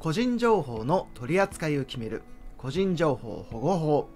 個人情報の取り扱いを決める。個人情報保護法。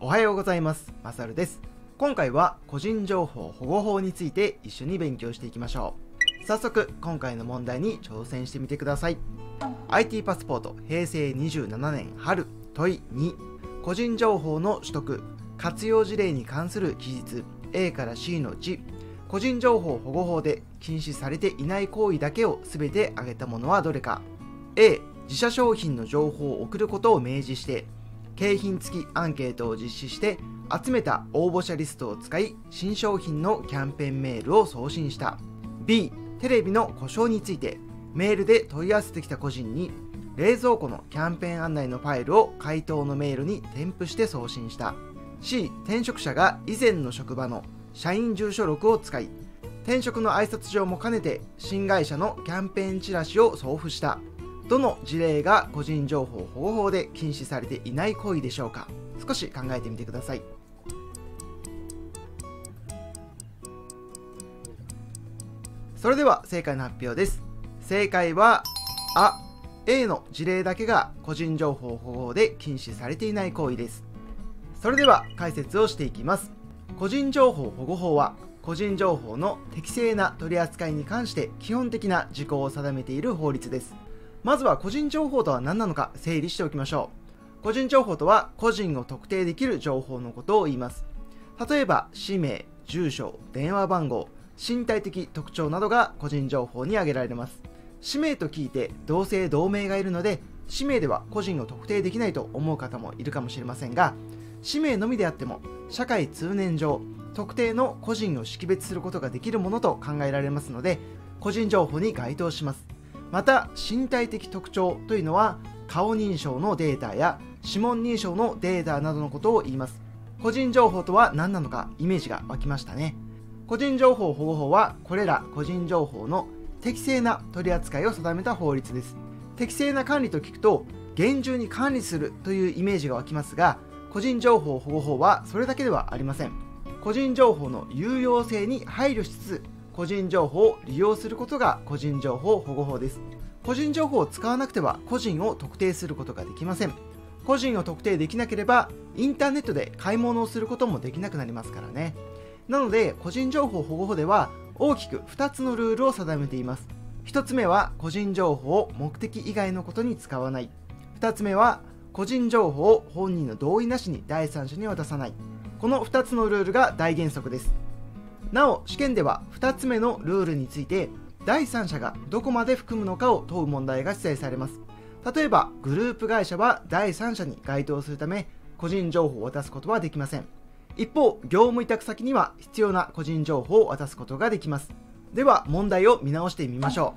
おはようございます。まさるです。今回は個人情報保護法について一緒に勉強していきましょう。早速今回の問題に挑戦してみてください。IT パスポート平成27年春問い2個人情報の取得活用事例に関する記述。A から C のうち個人情報保護法で禁止されていない行為だけを全て挙げたものはどれか。A 自社商品の情報を送ることを明示して景品付きアンケートを実施して集めた応募者リストを使い新商品のキャンペーンメールを送信した。B テレビの故障についてメールで問い合わせてきた個人に冷蔵庫のキャンペーン案内のファイルを回答のメールに添付して送信した。C 転職者が以前の職場の社員住所録を使い転職の挨拶状も兼ねて新会社のキャンペーンチラシを送付した。どの事例が個人情報保護法で禁止されていない行為でしょうか。少し考えてみてください。それでは正解の発表です。正解はあ A の事例だけが個人情報保護法で禁止されていない行為です。それでは解説をしていきます。個人情報保護法は個人情報の適正な取り扱いに関して基本的な事項を定めている法律です。まずは個人情報とは何なのか整理しておきましょう。個人情報とは個人を特定できる情報のことを言います。例えば氏名住所電話番号身体的特徴などが個人情報に挙げられます。氏名と聞いて同姓同名がいるので氏名では個人を特定できないと思う方もいるかもしれませんが氏名のみであっても社会通念上特定の個人を識別することができるものと考えられますので個人情報に該当します。また身体的特徴というのは顔認証のデータや指紋認証のデータなどのことを言います。個人情報とは何なのかイメージが湧きましたね。個人情報保護法はこれら個人情報の適正な取り扱いを定めた法律です。適正な管理と聞くと厳重に管理するというイメージが湧きますが個人情報保護法はそれだけではありません。個人情報の有用性に配慮しつつ個人情報を利用することが個人情報保護法です。個人情報を使わなくては個人を特定することができません。個人を特定できなければインターネットで買い物をすることもできなくなりますからね。なので個人情報保護法では大きく2つのルールを定めています。1つ目は個人情報を目的以外のことに使わない。2つ目は個人情報を本人の同意なしに第三者に渡さない。この2つのルールが大原則です。なお試験では2つ目のルールについて第三者がどこまで含むのかを問う問題が記載されます。例えばグループ会社は第三者に該当するため個人情報を渡すことはできません。一方業務委託先には必要な個人情報を渡すことができます。では問題を見直してみましょ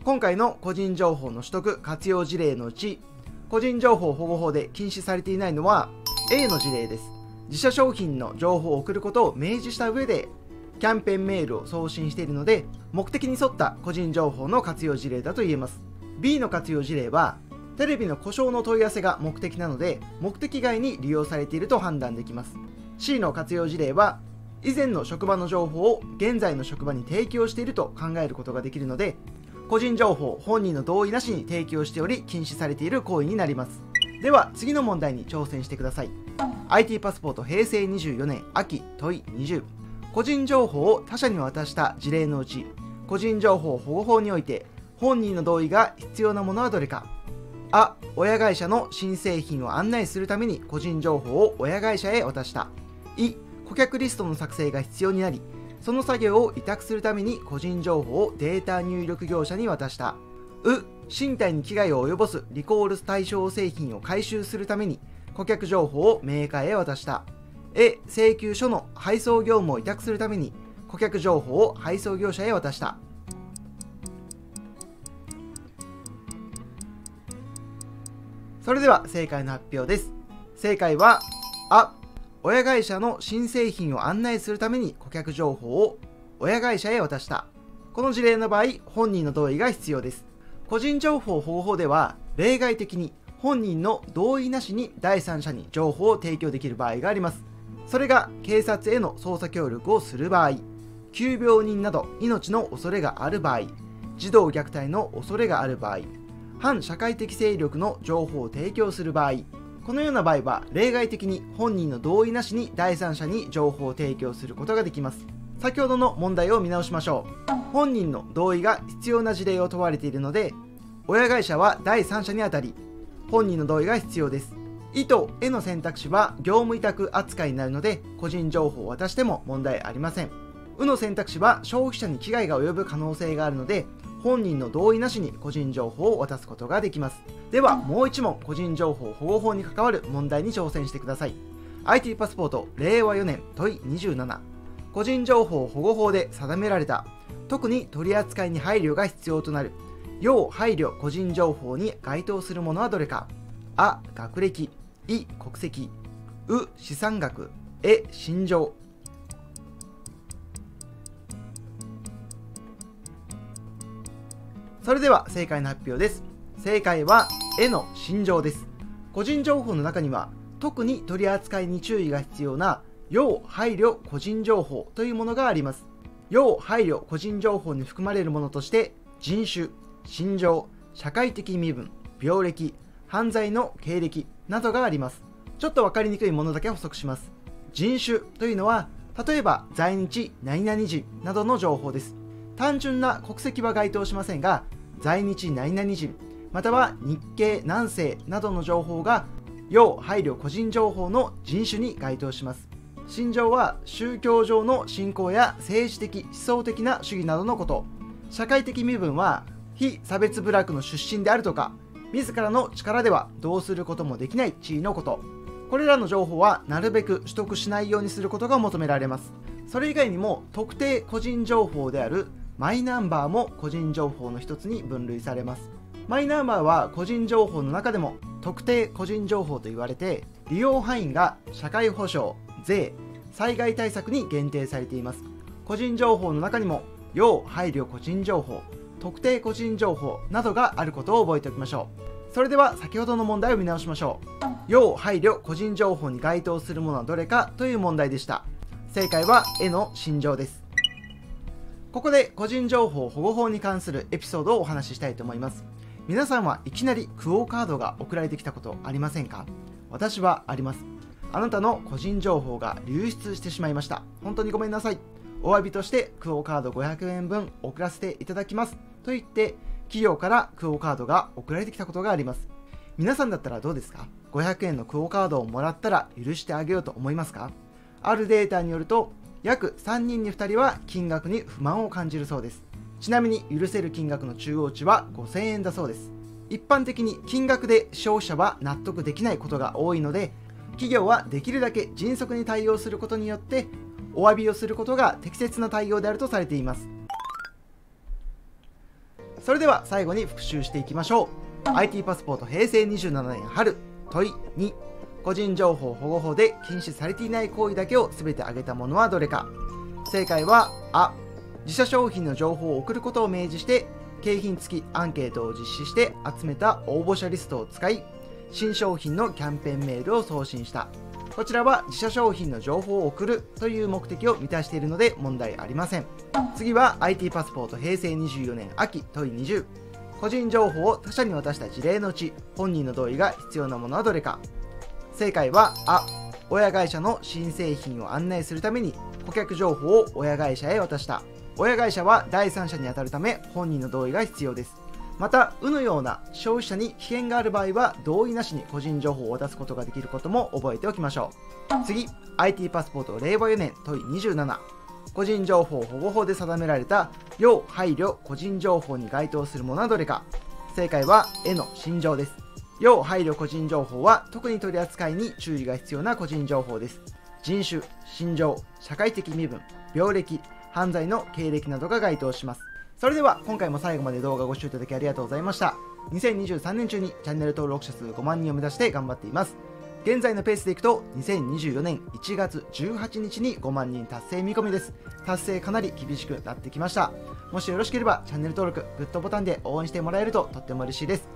う。今回の個人情報の取得活用事例のうち個人情報保護法で禁止されていないのは A の事例です。自社商品の情報を送ることを明示した上でキャンペーンメールを送信しているので目的に沿った個人情報の活用事例だと言えます。B の活用事例はテレビの故障の問い合わせが目的なので目的外に利用されていると判断できます。C の活用事例は以前の職場の情報を現在の職場に提供していると考えることができるので個人情報本人の同意なしに提供しており禁止されている行為になります。では次の問題に挑戦してください。IT パスポート平成24年秋問い20個人情報を他者に渡した事例のうち個人情報保護法において本人の同意が必要なものはどれか。あ親会社の新製品を案内するために個人情報を親会社へ渡した。い顧客リストの作成が必要になりその作業を委託するために個人情報をデータ入力業者に渡したう身体に危害を及ぼすリコール対象製品を回収するために顧客情報をメーカーへ渡した。A、請求書の配送業務を委託するために顧客情報を配送業者へ渡した。それでは正解の発表です。正解は、あ、親会社の新製品を案内するために顧客情報を親会社へ渡した。この事例の場合、本人の同意が必要です。個人情報保護法では、例外的に本人の同意なしに第三者に情報を提供できる場合がありますそれが警察への捜査協力をする場合急病人など命の恐れがある場合児童虐待の恐れがある場合反社会的勢力の情報を提供する場合このような場合は例外的に本人の同意なしに第三者に情報を提供することができます。先ほどの問題を見直しましょう。本人の同意が必要な事例を問われているので親会社は第三者にあたり本人の同意が必要です。意図への選択肢は業務委託扱いになるので個人情報を渡しても問題ありません。うの選択肢は消費者に危害が及ぶ可能性があるので本人の同意なしに個人情報を渡すことができます。ではもう1問個人情報保護法に関わる問題に挑戦してください。IT パスポート令和4年問い27個人情報保護法で定められた特に取り扱いに配慮が必要となる。要配慮個人情報に該当するものはどれか。あ学歴。い国籍。う資産額。え心情それでは正解の発表です。正解は絵の心情です。個人情報の中には特に取り扱いに注意が必要な要配慮個人情報というものがあります。要配慮個人情報に含まれるものとして人種心情社会的身分病歴犯罪の経歴などがあります。ちょっと分かりにくいものだけ補足します。人種というのは例えば在日何々人などの情報です。単純な国籍は該当しませんが在日何々人または日系南西などの情報が要配慮個人情報の人種に該当します。信条は宗教上の信仰や政治的思想的な主義などのこと。社会的身分は非差別部落の出身であるとか自らの力ではどうすることもできない地位のこと。これらの情報はなるべく取得しないようにすることが求められます。それ以外にも特定個人情報であるマイナンバーも個人情報の一つに分類されます。マイナンバーは個人情報の中でも特定個人情報と言われて利用範囲が社会保障税災害対策に限定されています。個人情報の中にも要配慮個人情報特定個人情報などがあることを覚えておきましょう。それでは先ほどの問題を見直しましょう。要配慮個人情報に該当するものはどれかという問題でした。正解は絵の心情です。ここで個人情報保護法に関するエピソードをお話ししたいと思います。皆さんはいきなりクオ・カードが送られてきたことありませんか？私はあります。あなたの個人情報が流出してしまいました。本当にごめんなさい。お詫びとしてクオ・カード500円分送らせていただきます。と言って企業からクオ・カードが送られてきたことがあります。皆さんだったらどうですか？500円のクオ・カードをもらったら許してあげようと思いますか？あるデータによると約3人に2人は金額に不満を感じるそうです。ちなみに許せる金額の中央値は5000円だそうです。一般的に金額で消費者は納得できないことが多いので企業はできるだけ迅速に対応することによってお詫びをすることが適切な対応であるとされています。それでは最後に復習していきましょう。IT パスポート平成27年春問い2個人情報保護法で禁止されていない行為だけを全て挙げたものはどれか。正解はあ自社商品の情報を送ることを明示して景品付きアンケートを実施して集めた応募者リストを使い新商品のキャンペーンメールを送信した。こちらは自社商品の情報を送るという目的を満たしているので問題ありません。次は IT パスポート平成24年秋問い20個人情報を他社に渡した事例のうち本人の同意が必要なものはどれか。正解はあ親会社の新製品を案内するために顧客情報を親会社へ渡した。親会社は第三者に当たるため本人の同意が必要です。また、うのような消費者に危険がある場合は同意なしに個人情報を渡すことができることも覚えておきましょう。次 IT パスポート令和4年問い27個人情報保護法で定められた要配慮個人情報に該当するものはどれか。正解は絵の心情です。要配慮個人情報は特に取り扱いに注意が必要な個人情報です。人種、心情、社会的身分、病歴、犯罪の経歴などが該当します。それでは今回も最後まで動画をご視聴いただきありがとうございました。2023年中にチャンネル登録者数5万人を目指して頑張っています。現在のペースでいくと2024年1月18日に5万人達成見込みです。達成かなり厳しくなってきました。もしよろしければチャンネル登録グッドボタンで応援してもらえるととっても嬉しいです。